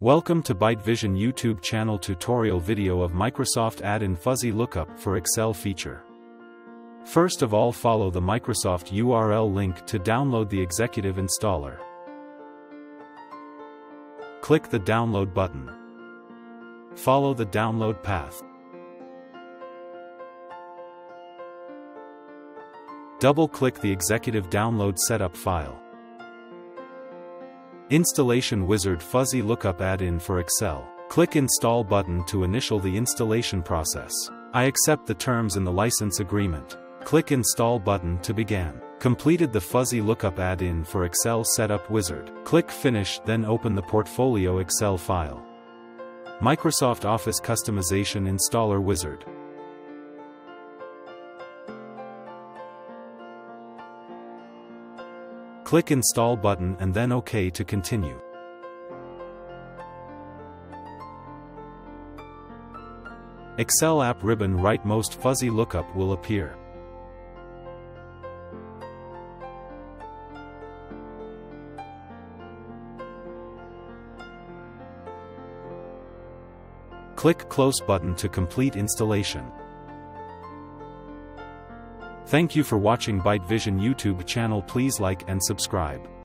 Welcome to Byte Vision YouTube channel tutorial video of Microsoft Add-in Fuzzy Lookup for Excel feature. First of all follow the Microsoft URL link to download the executive installer. Click the download button. Follow the download path. Double-click the executive download setup file. Installation Wizard Fuzzy Lookup add-in for Excel. Click Install button to initial the installation process. I accept the terms in the license agreement. Click Install button to begin. Completed the Fuzzy Lookup add-in for Excel Setup Wizard. Click Finish then open the Portfolio Excel file. Microsoft Office Customization Installer Wizard. Click Install button and then OK to continue. Excel app ribbon right most fuzzy lookup will appear. Click Close button to complete installation. Thank you for watching Byte Vision YouTube channel please like and subscribe.